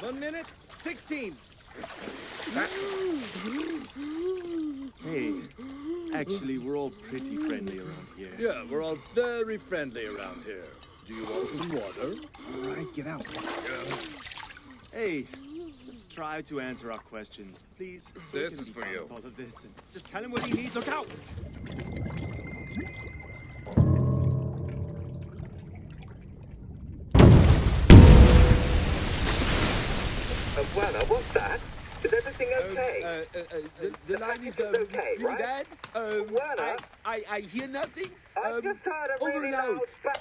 One minute, 16. Hey, actually, we're all pretty friendly around here. Yeah, we're all very friendly around here. Do you want some water? All right, get out. Hey, just try to answer our questions, please. so This is for you. All of this, and just tell him what he needs. Look out! Uh, Werner, what's that? Is everything Um, okay? uh, uh, uh, the, the line is um, okay, really right? bad. Um, Werner? I, I, I hear nothing. I Um, just heard a over really loud spat